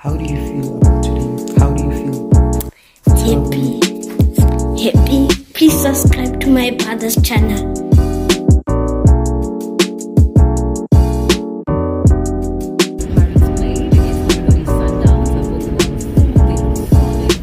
How do you feel about today? How do you feel? Happy. Happy. Please subscribe to my brother's channel. Pirates played against Mamelodi Sundowns. That was a solid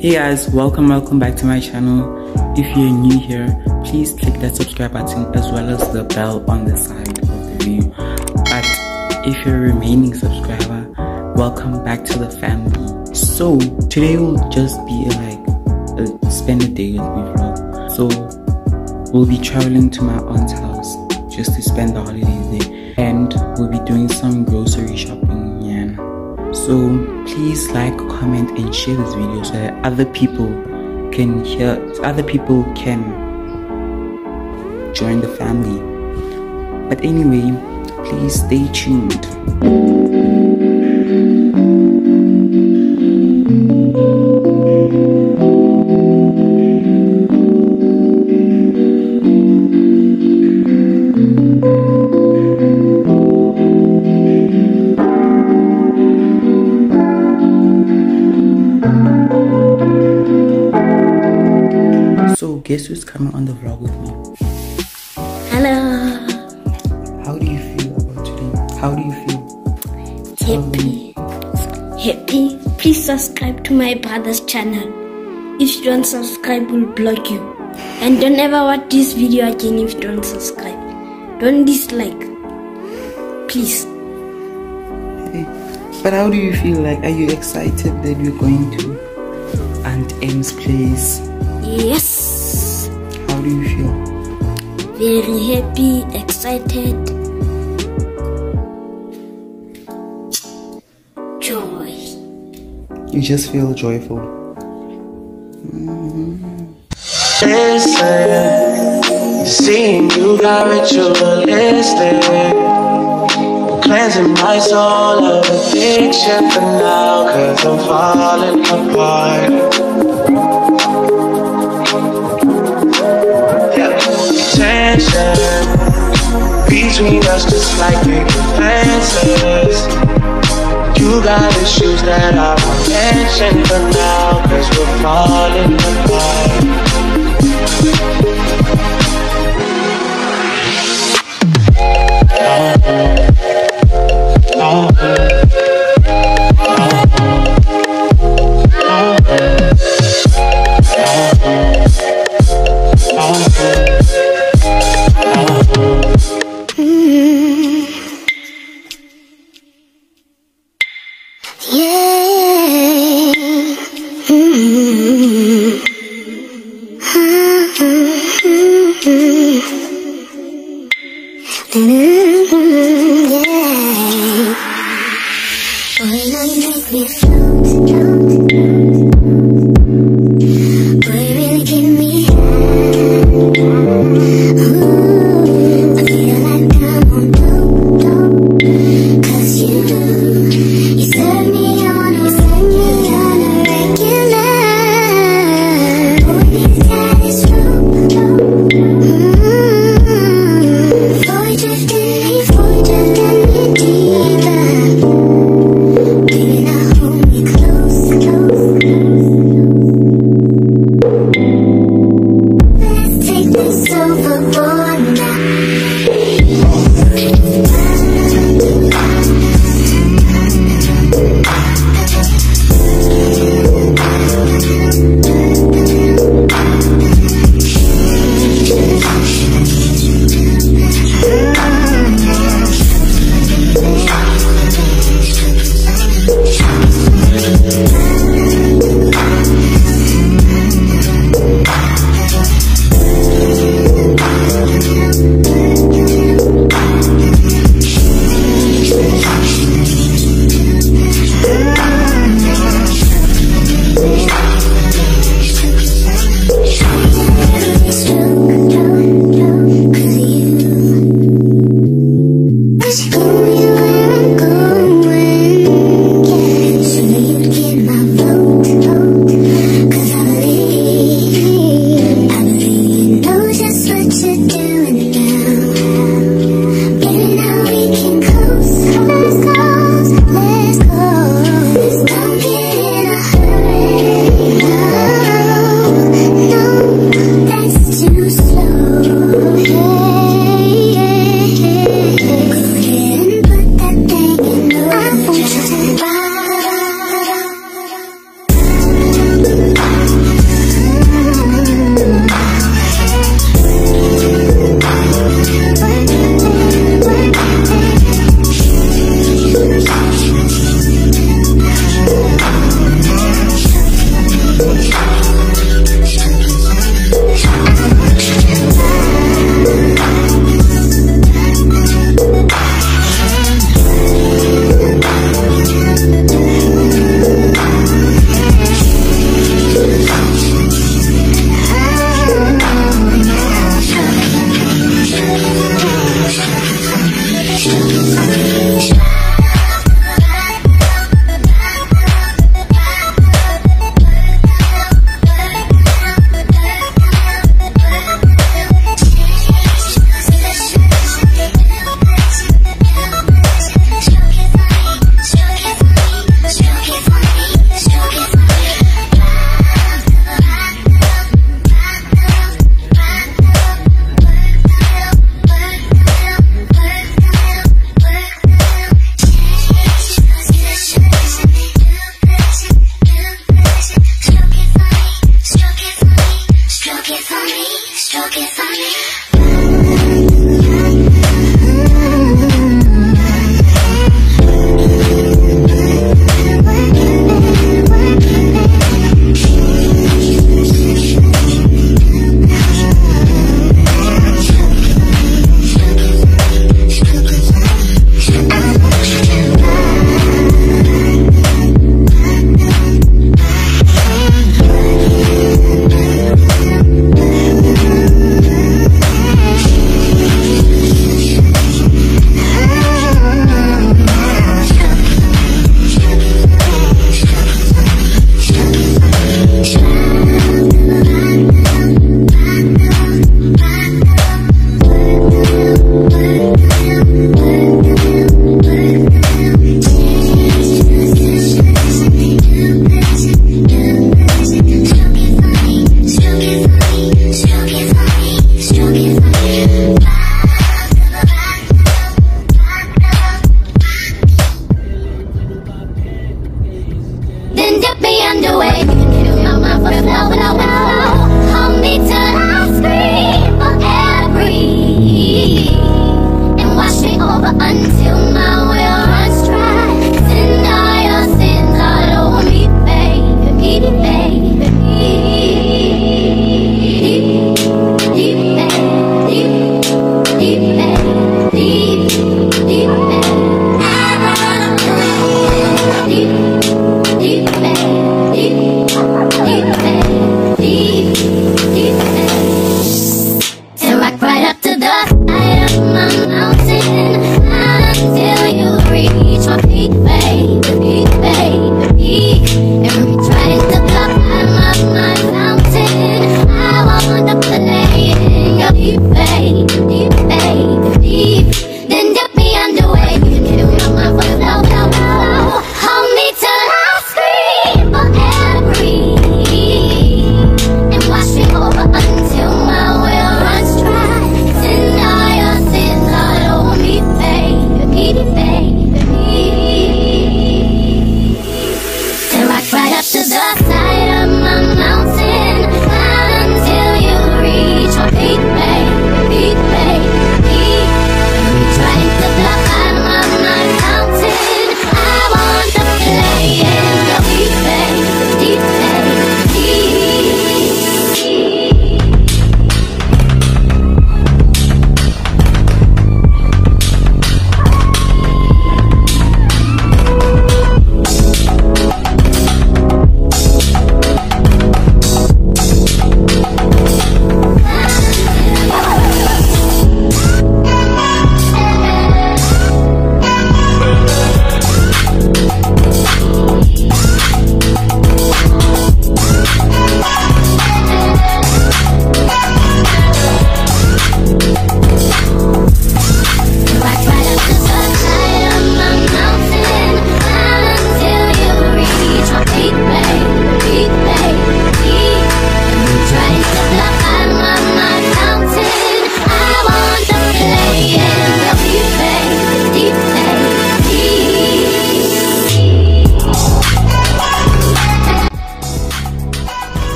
Hey guys, welcome, welcome back to my channel. If you're new here, please click that subscribe button as well as the bell on the side of the video. But if you're a remaining subscriber, welcome back to the family. So today will just be like a spend a day with me vlog. So we'll be traveling to my aunt's house just to spend the holidays there, and we'll be doing some grocery shopping. Yeah. So please like, comment, and share this video so that other people can hear, other people can join the family. But anyway, please stay tuned. Happy. Happy. Please subscribe to my brother's channel. If you don't subscribe, we'll block you. And don't ever watch this video again if you don't subscribe. Don't dislike. Please. But how do you feel? Like, are you excited that we're going to Aunt M's place? Yes. How do you feel? Very happy, excited. You just feel joyful. Seeing you got ritualistic, cleansing my soul of addiction for now, cause I'm falling apart. Yeah. Tension between us, just like big fences. You got issues that I won't mention for now, cause we're falling apart. Just don't. underway.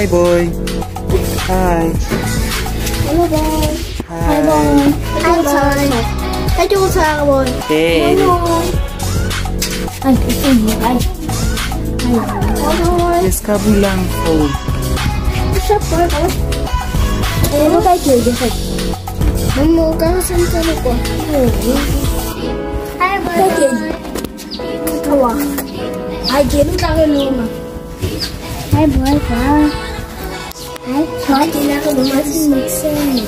Hi boy. Hi. Hello boy. Hi boy. Hi boy. Thấy chú sao boy? Hey. Anh cái gì vậy anh? lang phone. Sắp rồi boy. Em có cái gì vậy? Mình mua cái xanh cho nó quá. Hi boy. Cái gì? Thôi à. Ai chiến ra cái luôn mà. Hi boy quá. Hi, hi, Jade ka Luma si Nixon.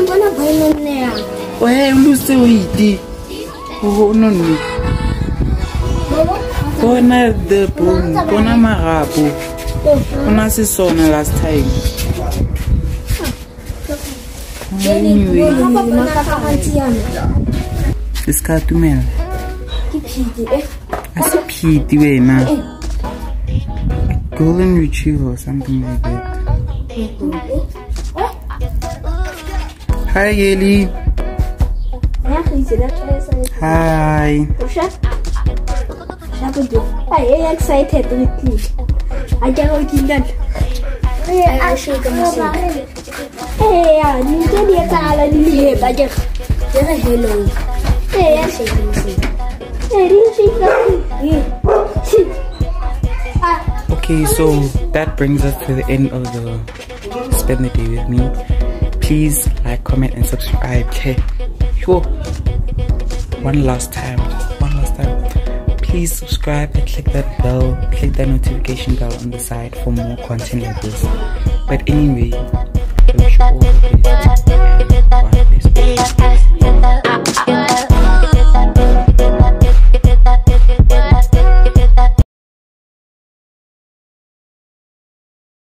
Ano na ba yun na yan? Weh, luse uiti. Oh, no, no. Bona the bone. Bona marapo. Bona sesona last time. Anyway, iskatumela. Asiphiti wena. Golden retriever or something like that. Hi, Yeli. Hi. I'm excited with me. I can't wait to that. Hey, yeah, you can hear Kala in here, but just hello. Hey, yeah, she can see. Hey, come? Ah, Okay, so that brings us to the end of the spend the day with me. Please like, comment, and subscribe. Okay, sure. One last time, one last time. Please subscribe and click that bell, click that notification bell on the side for more content like this. But anyway,